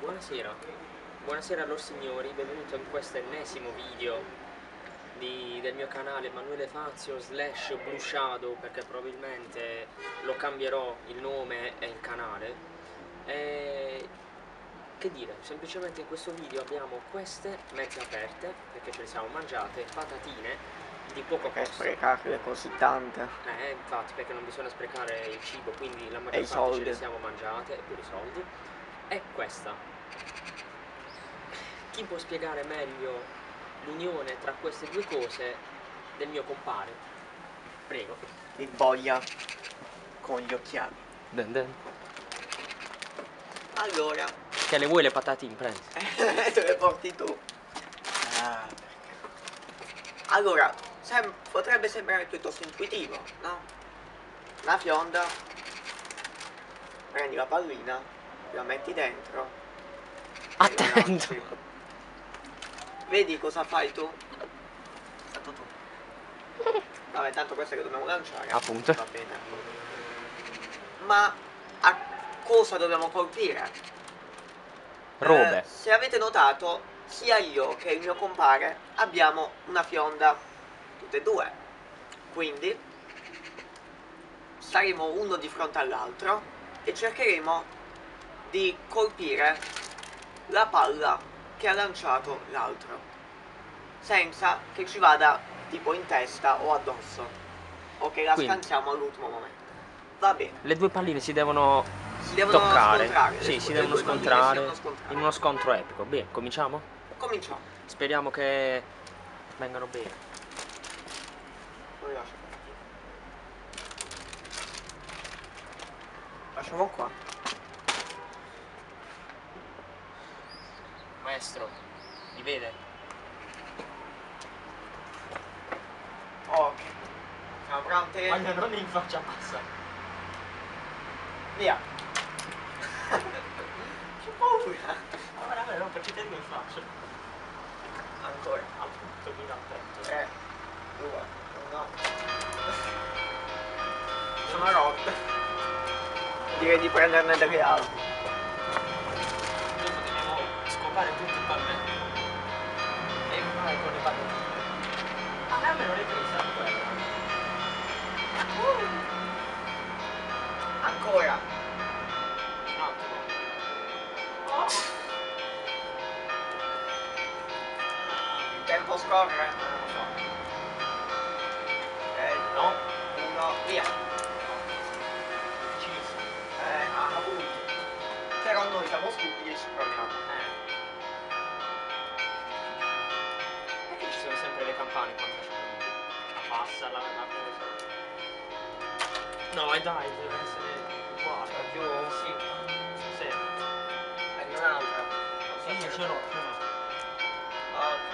Buonasera, buonasera lor signori, benvenuto in questo ennesimo video di, del mio canale Emanuele Fazio slash Blue Shadow perché probabilmente lo cambierò il nome e il canale. E, che dire, semplicemente in questo video abbiamo queste mezze aperte perché ce le siamo mangiate, patatine di poco Per costo. sprecarle così tante. eh, infatti, perché non bisogna sprecare il cibo, quindi la E maggior i parte ce le siamo mangiate, e pure i soldi. E questa. Chi può spiegare meglio l'unione tra queste due cose del mio compare? Prego. Il boia con gli occhiali. Den den. Allora, Che le vuoi le patatine, prendi? te le porti tu. Ah, perché? Allora, sem- potrebbe sembrare piuttosto intuitivo, no? La fionda, prendi la pallina, la metti dentro. Attento! lanci. Vedi cosa fai tu? Fatto tu. Vabbè, tanto questo che dobbiamo lanciare. Appunto. Va bene. Ma a cosa dobbiamo colpire? Robe. Eh, se avete notato, sia io che il mio compare abbiamo una fionda, tutte e due. Quindi staremo uno di fronte all'altro e cercheremo di colpire la palla che ha lanciato l'altro, senza che ci vada tipo in testa o addosso, o che la Quindi. scansiamo all'ultimo momento. Va bene, Le due palline si devono si devono toccare. Sì, si devono scontrare scontrare. in uno scontro epico. Bene, cominciamo? Cominciamo. Speriamo che vengano bene. Lasciamo qua. Maestro, li vede? Ok. Siamo pronti? non in faccia passa. Via. C'ho paura. Ma veramente non perché te in faccia. Ancora. Appunto, mi dà petto. 3, 2, 1. Sono rotte. Direi di prenderne delle altre. A me almeno No, e dai, deve essere uguale. Più sì. Sì. Un'altra. Non so Sì, ce l'ho, ce l'ho. Ok.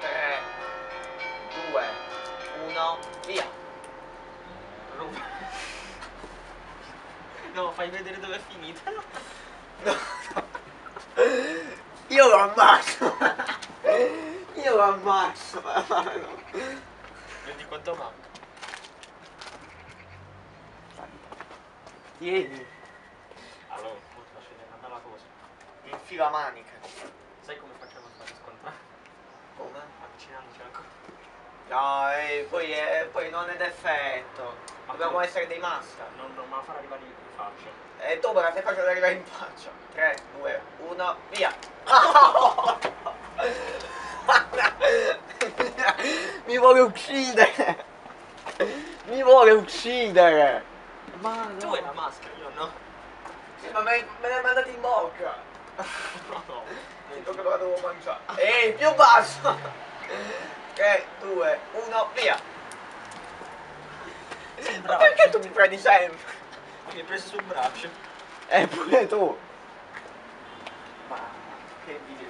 3, 2, 1, via. Ruba. No, fai vedere dove è finita. No, no. Io lo ammazzo. Io lo ammazzo. Vedi quanto manca. Tieni, Allora, vedere una bella cosa. infila maniche. Sai come facciamo a fare scontrare? Come? Avvicinandoci ancora. No, eh, poi, eh, poi non è d'effetto. Dobbiamo come? essere dei master. Non, non me la far arrivare in faccia. E tu me la stai facendo arrivare in faccia. 3, 2, 1, via. Mi vuole uccidere. Mi vuole uccidere. Ma Tu hai la maschera, io no. Sì, ma me, me l'hai mandato in bocca. No, no. Sento che la devo mangiare. Ehi, più basso. 3, 2, 1, via. Ma perché tu mi prendi sempre? Mi hai preso sul braccio. E pure tu. Ma che video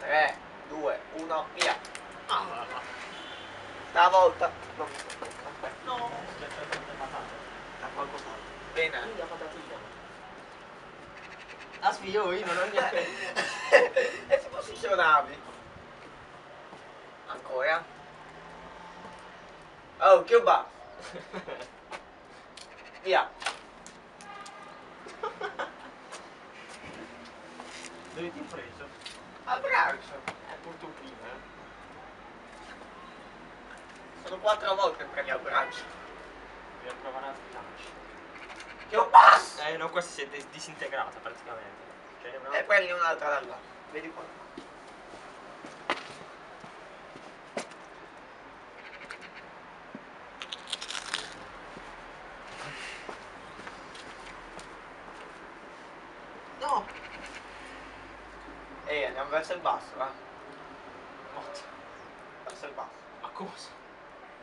3, 2, 1, via. Ah, va, va. No, aspetta, No, patate. da qualcos'altro. Bene. Ah, sfiglio io, non ho niente. e si posizionavi. Ancora. Oh, che va. Via. Dove ti ho preso? A braccio. È molto prima, eh. Sono quattro volte prendi a braccio. Dobbiamo provare altri lanci. Che ho passo! Eh no, questa si è dis- disintegrata praticamente. Cioè, una... E prendi un'altra da là. Vedi qua. No! Ehi, andiamo verso il basso, va? Verso il basso. Ma cosa?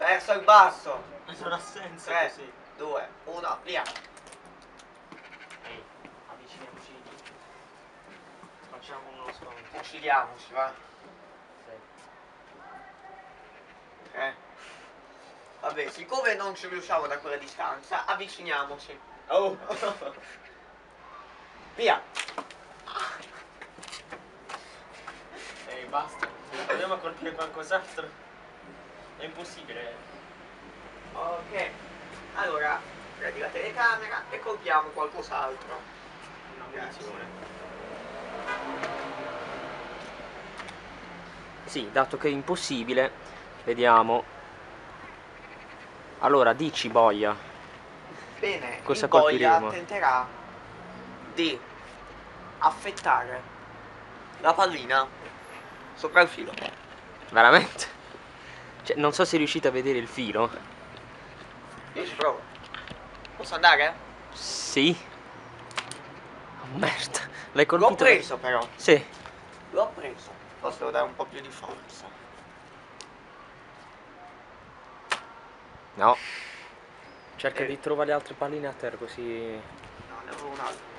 Verso il basso! Non ha senso 3, così. 2, 1, via! Ehi, avviciniamoci. Facciamo uno scontro. Uccidiamoci, va? Sì. Eh. Vabbè, siccome non ci riusciamo da quella distanza, avviciniamoci. Oh! Via! Ehi, basta. Proviamo a colpire qualcos'altro. È impossibile. Ok. Allora, prendi la telecamera e colpiamo qualcos'altro. Una munizione. Sì, dato che è impossibile, vediamo. Allora, dici boia. Bene, Cosa boia tenterà di affettare la pallina sopra il filo. Veramente? Cioè, non so se riuscite a vedere il filo. Io ci provo. Posso andare? Sì. Oh, merda. L'hai L'ho colpito? preso però. Sì. L'ho preso. Forse devo dare un po' più di forza. No. Cerca Eh. di trovare altre palline a terra così. No, ne avevo un altro.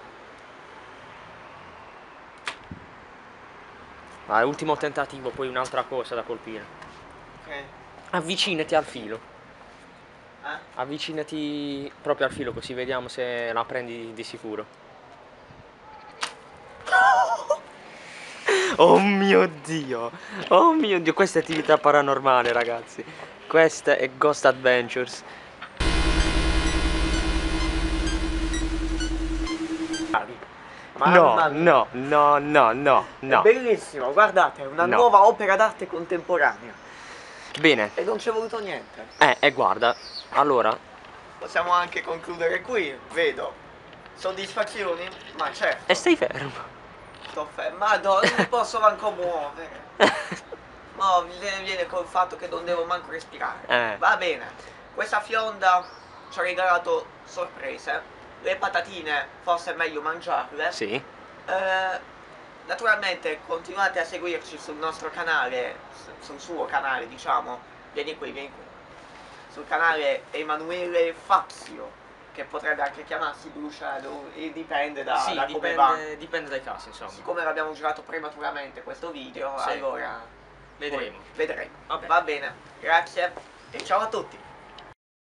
Vai, ultimo tentativo, poi un'altra cosa da colpire. Ok. Avvicinati al filo. Eh? Avvicinati proprio al filo così vediamo se la prendi di sicuro. Oh mio dio! Oh mio dio, questa è attività paranormale ragazzi. Questa è Ghost Adventures. No, mia. no, no, no, no, È no. bellissimo, guardate, è una No. nuova opera d'arte contemporanea. Bene, E non ci è voluto niente. eh, e guarda, allora, Possiamo anche concludere qui, vedo. Soddisfazioni? Ma certo, e stai fermo. sto fermato, non mi posso manco muovere. Mi viene, viene col fatto che non devo manco respirare. Eh. Va bene, questa fionda ci ha regalato sorprese. Le patatine forse è meglio mangiarle. Sì. Eh, naturalmente continuate a seguirci sul nostro canale, sul suo canale diciamo, vieni qui, vieni qui, sul canale Emanuele Fazio, che potrebbe anche chiamarsi Blue Shadow, e dipende da, sì, da come va. dipende, dipende dai casi, insomma. Siccome l'abbiamo girato prematuramente questo video, Sì. allora Vedremo. vedremo. Vabbè. Va bene, grazie e ciao a tutti.